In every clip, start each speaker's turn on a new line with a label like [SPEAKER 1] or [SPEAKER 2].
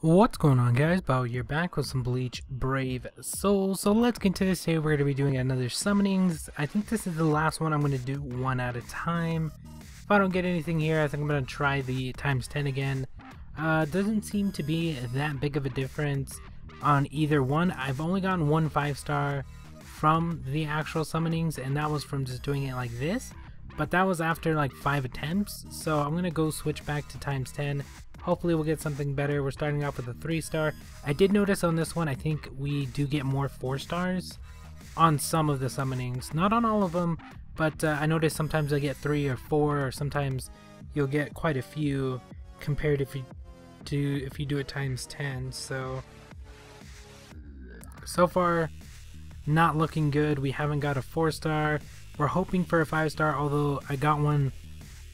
[SPEAKER 1] What's going on guys, Bio here back with some Bleach Brave Souls. So let's continue today, we're going to be doing another summonings. I think this is the last one I'm going to do one at a time. If I don't get anything here, I think I'm going to try the times 10 again. Uh, doesn't seem to be that big of a difference on either one. I've only gotten one 5 star from the actual summonings and that was from just doing it like this. But that was after like 5 attempts, so I'm going to go switch back to times 10 Hopefully we'll get something better. We're starting off with a 3 star. I did notice on this one, I think we do get more 4 stars on some of the summonings. Not on all of them, but uh, I noticed sometimes I get 3 or 4, or sometimes you'll get quite a few compared if you do if you do it times 10. So so far not looking good. We haven't got a 4 star. We're hoping for a 5 star, although I got one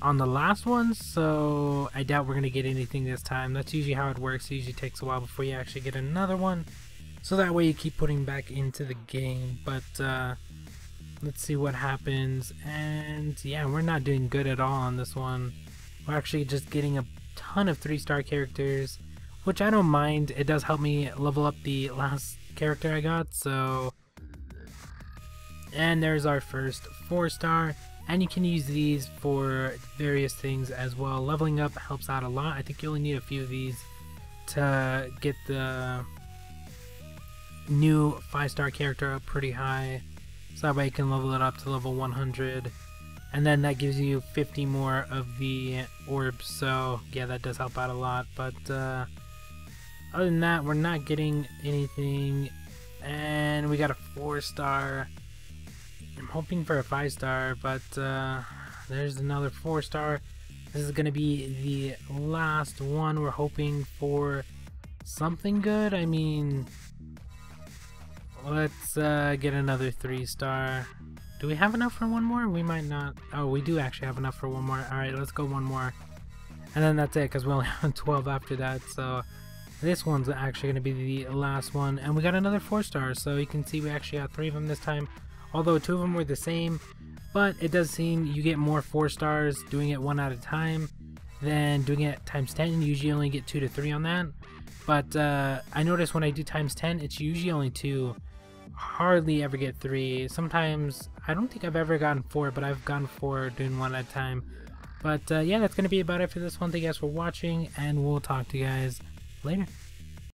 [SPEAKER 1] on the last one, so I doubt we're going to get anything this time. That's usually how it works. It usually takes a while before you actually get another one. So that way you keep putting back into the game. But uh, let's see what happens. And yeah, we're not doing good at all on this one. We're actually just getting a ton of 3-star characters, which I don't mind. It does help me level up the last character I got, so... And there's our first 4-star and you can use these for various things as well. Leveling up helps out a lot. I think you only need a few of these to get the new 5 star character up pretty high. So that way you can level it up to level 100. And then that gives you 50 more of the orbs. So yeah, that does help out a lot. But uh, other than that, we're not getting anything. And we got a 4 star. I'm hoping for a 5 star, but uh, there's another 4 star. This is going to be the last one. We're hoping for something good. I mean, let's uh, get another 3 star. Do we have enough for one more? We might not. Oh, we do actually have enough for one more. Alright, let's go one more. And then that's it, because we only have 12 after that, so... This one's actually going to be the last one. And we got another 4 star, so you can see we actually got 3 of them this time although two of them were the same, but it does seem you get more 4 stars doing it one at a time than doing it times 10. You usually only get 2 to 3 on that. But uh, I notice when I do times 10, it's usually only 2. Hardly ever get 3. Sometimes, I don't think I've ever gotten 4, but I've gotten 4 doing one at a time. But uh, yeah, that's going to be about it for this one. Thank you guys for watching, and we'll talk to you guys later.